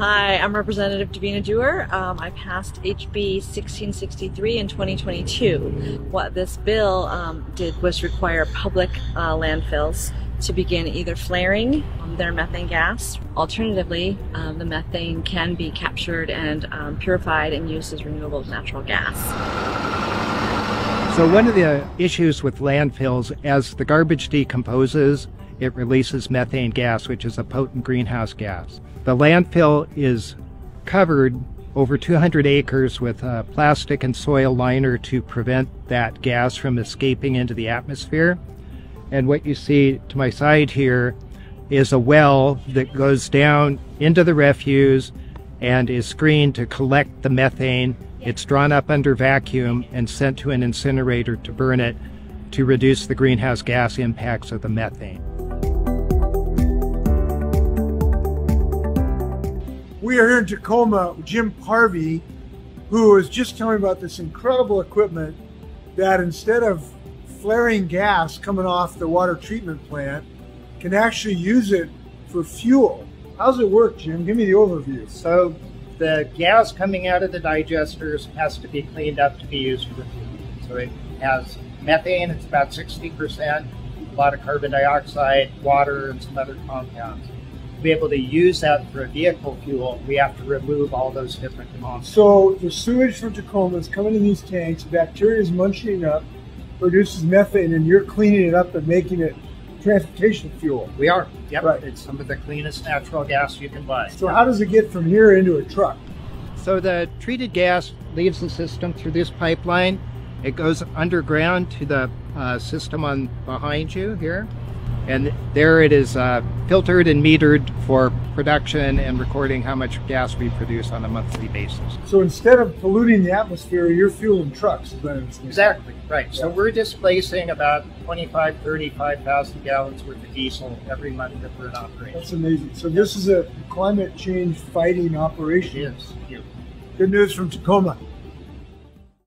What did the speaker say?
Hi, I'm Representative Davina Duerr. Um, I passed HB 1663 in 2022. What this bill um, did was require public uh, landfills to begin either flaring their methane gas. Alternatively, um, the methane can be captured and um, purified and used as renewable natural gas. So, one of the issues with landfills, as the garbage decomposes, it releases methane gas, which is a potent greenhouse gas. The landfill is covered over 200 acres with a plastic and soil liner to prevent that gas from escaping into the atmosphere. And what you see to my side here is a well that goes down into the refuse and is screened to collect the methane. It's drawn up under vacuum and sent to an incinerator to burn it to reduce the greenhouse gas impacts of the methane. We are here in Tacoma with Jim Parvey, who was just telling me about this incredible equipment that instead of flaring gas coming off the water treatment plant, can actually use it for fuel. How's it work, Jim? Give me the overview. So the gas coming out of the digesters has to be cleaned up to be used for fuel. So it has methane, it's about 60%, a lot of carbon dioxide, water, and some other compounds. To be able to use that for a vehicle fuel, we have to remove all those different components. So the sewage from Tacoma is coming in these tanks, bacteria is munching it up, produces methane, and you're cleaning it up and making it transportation fuel. We are. Yep. Right. It's some of the cleanest natural gas you can buy. So how does it get from here into a truck? So the treated gas leaves the system through this pipeline. It goes underground to the uh, system on behind you here and there it is uh, filtered and metered for production and recording how much gas we produce on a monthly basis. So instead of polluting the atmosphere, you're fueling trucks. Exactly, right. So we're displacing about 25, 35,000 gallons worth of diesel every month that we're in operation. That's amazing. So this is a climate change fighting operation. Is. Good news from Tacoma.